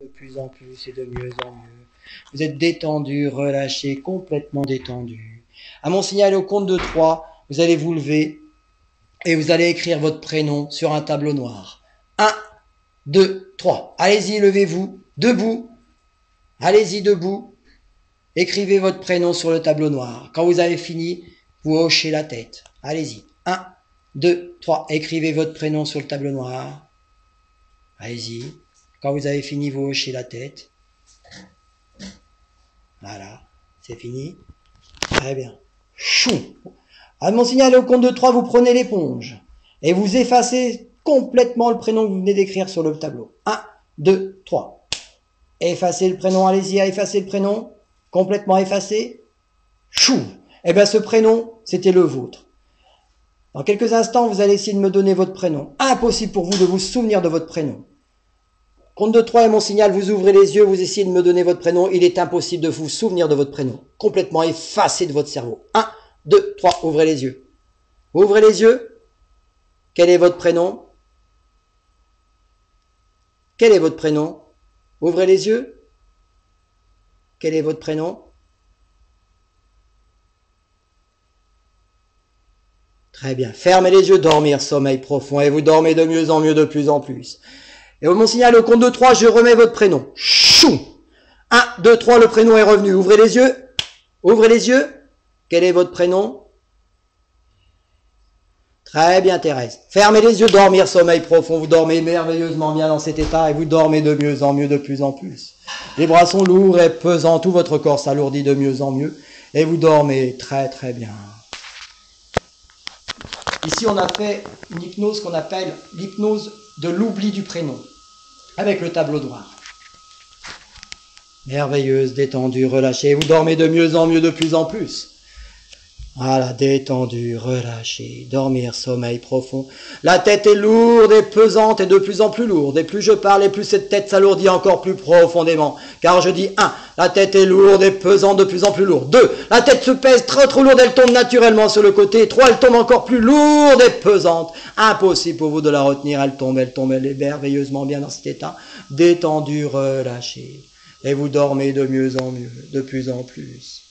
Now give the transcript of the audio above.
de plus en plus et de mieux en mieux. Vous êtes détendu, relâché, complètement détendu. À mon signal au compte de trois, vous allez vous lever et vous allez écrire votre prénom sur un tableau noir. Un, deux, trois. Allez-y, levez-vous, debout. Allez-y, debout. Écrivez votre prénom sur le tableau noir. Quand vous avez fini, vous hochez la tête. Allez-y. Un, deux, trois. Écrivez votre prénom sur le tableau noir. Allez-y. Quand vous avez fini, vous hochez la tête. Voilà, c'est fini. Très bien. Chou. À mon signal au compte de 3, vous prenez l'éponge et vous effacez complètement le prénom que vous venez d'écrire sur le tableau. 1, 2, 3. Effacez le prénom, allez-y à effacer le prénom. Complètement effacé. Chou. Eh bien, ce prénom, c'était le vôtre. Dans quelques instants, vous allez essayer de me donner votre prénom. Impossible pour vous de vous souvenir de votre prénom. Compte de 3 et mon signal, vous ouvrez les yeux, vous essayez de me donner votre prénom. Il est impossible de vous souvenir de votre prénom. Complètement effacé de votre cerveau. 1, 2, 3, ouvrez les yeux. Ouvrez les yeux. Quel est votre prénom? Quel est votre prénom? Ouvrez les yeux. Quel est votre prénom? Très bien. Fermez les yeux, dormir, sommeil profond, et vous dormez de mieux en mieux, de plus en plus. Et au mon signal, au compte de 3, je remets votre prénom. Chou 1, 2, 3, le prénom est revenu. Ouvrez les yeux. Ouvrez les yeux. Quel est votre prénom? Très bien, Thérèse. Fermez les yeux, dormir, sommeil profond. Vous dormez merveilleusement bien dans cet état et vous dormez de mieux en mieux, de plus en plus. Les bras sont lourds et pesants, tout votre corps s'alourdit de mieux en mieux et vous dormez très très bien. Ici, on a fait une hypnose qu'on appelle l'hypnose de l'oubli du prénom avec le tableau noir. Merveilleuse, détendue, relâchée. Vous dormez de mieux en mieux, de plus en plus. Voilà, détendu, relâché, dormir, sommeil profond. La tête est lourde et pesante et de plus en plus lourde. Et plus je parle, et plus cette tête s'alourdit encore plus profondément. Car je dis un, la tête est lourde et pesante, de plus en plus lourde. Deux, la tête se pèse trop trop lourde, elle tombe naturellement sur le côté. Trois, elle tombe encore plus lourde et pesante. Impossible pour vous de la retenir, elle tombe, elle tombe, elle est merveilleusement bien dans cet état. Détendu, relâché. Et vous dormez de mieux en mieux, de plus en plus.